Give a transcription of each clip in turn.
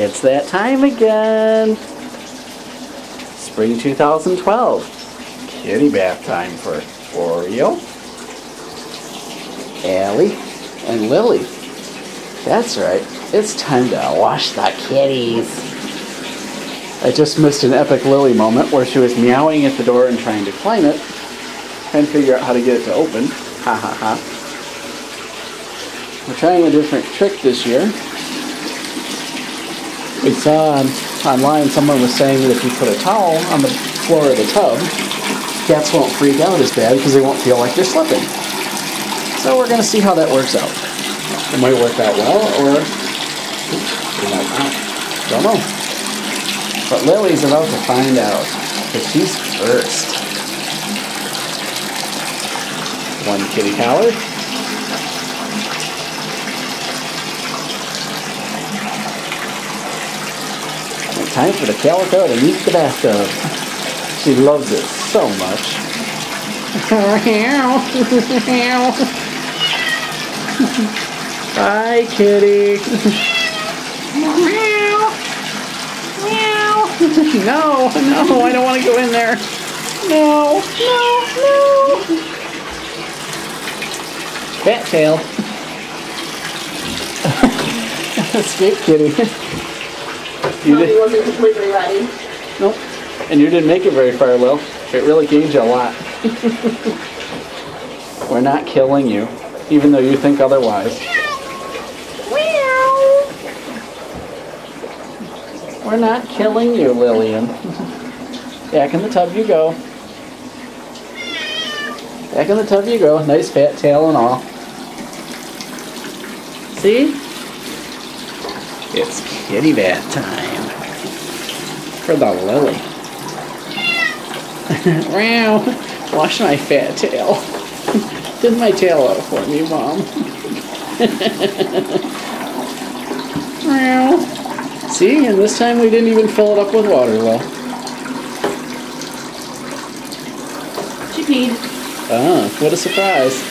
It's that time again. Spring 2012. Kitty bath time for Oreo, Allie, and Lilly. That's right. It's time to wash the kitties. I just missed an epic Lilly moment where she was meowing at the door and trying to climb it, and figure out how to get it to open. Ha ha ha. We're trying a different trick this year. We saw on, online someone was saying that if you put a towel on the floor of the tub, cats won't freak out as bad because they won't feel like they're slipping. So we're going to see how that works out. It might work out well, or it might not. Don't know. But Lilly's about to find out, because she's first. One kitty collar. Time for the calico to meet the bathtub. She loves it so much. Hi, kitty. no, no, I don't want to go in there. No, no, no. Fat tail. Escape kitty. You did, wasn't completely ready. nope. And you didn't make it very far, Lil. It really gained you a lot. We're not killing you, even though you think otherwise. We're not killing you, Lillian. Back in the tub you go. Back in the tub you go. Nice fat tail and all. See? It's kitty bath time. For the Lilly. Wow. Wash my fat tail. Did my tail out for me, Mom. Wow. See, and this time we didn't even fill it up with water, well. She peed. Ah, what a surprise.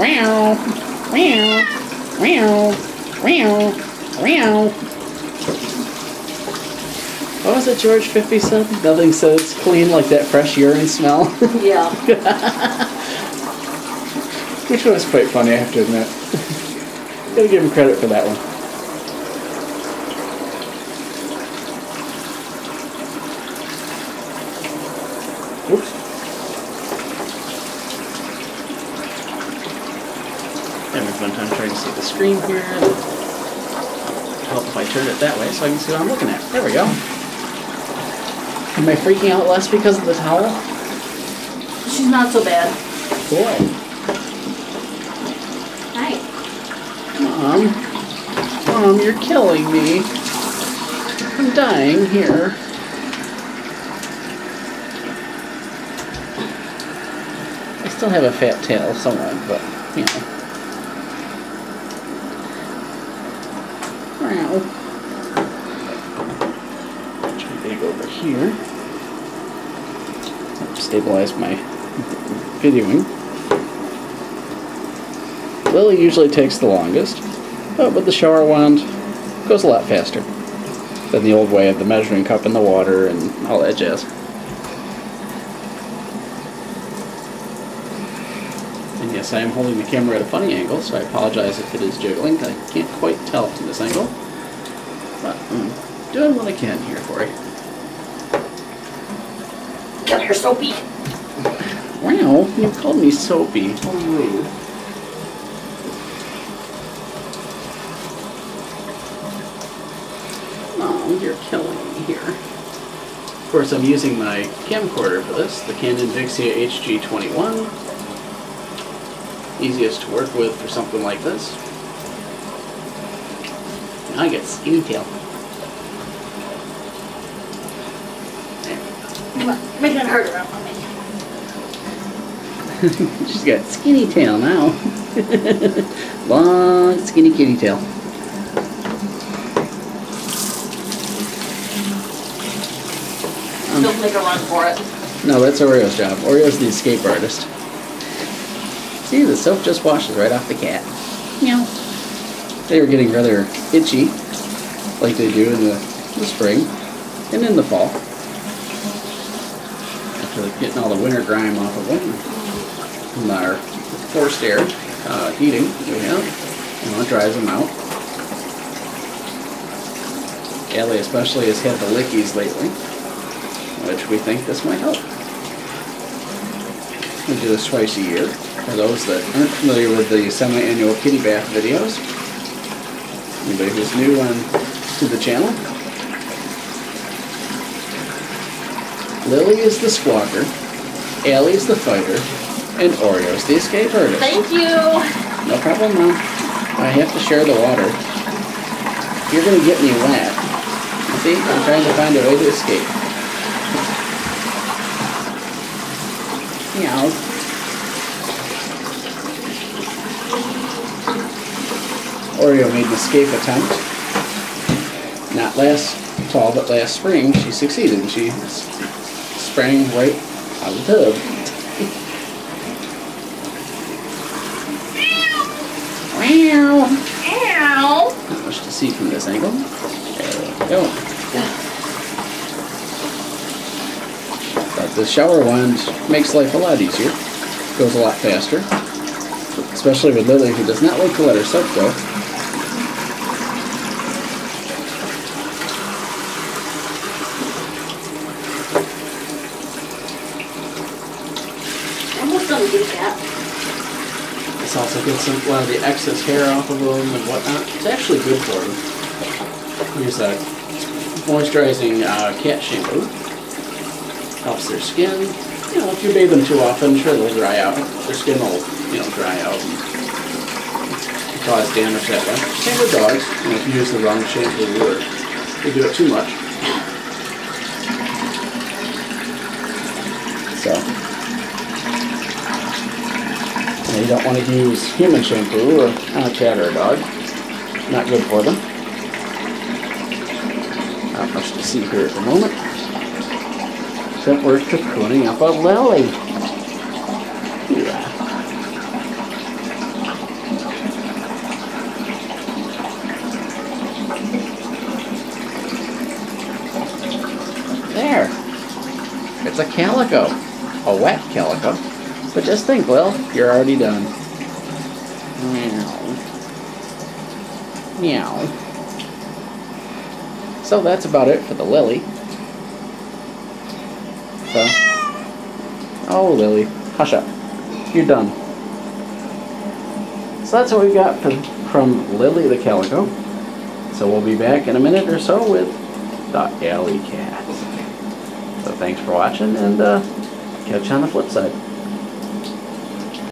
Meow. Meow. Meow. Meow. Meow. What was it George 50 said? Nothing says clean like that fresh urine smell. Yeah. Which was quite funny, I have to admit. Gotta give him credit for that one. Oops. Having a fun time trying to see the screen here. Help if I turn it that way so I can see what I'm looking at. There we go. Am I freaking out less because of the towel? She's not so bad. Cool. Hi. Mom. Mom, you're killing me. I'm dying here. I still have a fat tail somewhat, but, you know. Wow. Try to dig over here. Stabilize my videoing. Lilly usually takes the longest, but with the shower wand, goes a lot faster than the old way of the measuring cup in the water and all that jazz. And yes, I am holding the camera at a funny angle, so I apologize if it is jiggling. I can't quite tell from this angle, but I'm doing what I can here for you. Come here, Soapy. Wow, you called me soapy. Mm-hmm. Oh, you're killing me here. Of course, I'm using my camcorder for this, the Canon Vixia HG21. Easiest to work with for something like this. Now I get skinny tail. Making it harder on mommy. She's got skinny tail now. Long, skinny kitty tail. Don't make a run for it. No, that's Oreo's job. Oreo's the escape artist. See, the soap just washes right off the cat. Meow. they were getting rather itchy, like they do in the, the spring and in the fall. Getting all the winter grime off of them from our forced air uh, heating we have, you know, it dries them out. Ellie especially has had the lickies lately, which we think this might help. We do this twice a year. For those that aren't familiar with the semi-annual kitty bath videos, anybody who's new on to the channel, Lilly is the squawker, is the fighter, and Oreo's the escape artist. Thank you. No problem, Mom. I have to share the water. You're gonna get me wet. See, I'm trying to find a way to escape. Meow. Oreo made an escape attempt. Not last fall, but last spring, she succeeded. She sprang right out of the tub. Meow. Ow. Not much to see from this angle. There we go. But the shower wand makes life a lot easier. Goes a lot faster. Especially with Lilly, who does not like to let her soap go. With you, cat. This also gets some, a lot of the excess hair off of them and whatnot. It's actually good for them. Here's a moisturizing uh, cat shampoo. Helps their skin. You know, if you bathe them too often, sure they'll dry out. Their skin will, you know, dry out and cause damage that way. Same with dogs. You know, if you use the wrong shampoo or you do it too much. So. Now, you don't want to use human shampoo on a cat or uh, a dog. Not good for them. Not much to see here at the moment. Except we're cocooning up a lily. Yeah. There. It's a calico. A wet calico. But just think, Lil, you're already done. Meow. Meow. So that's about it for the lily. So. Oh, Lilly. Hush up. You're done. So that's what we got from, from Lilly the Calico. So we'll be back in a minute or so with the alley cat. So thanks for watching and uh, catch you on the flip side.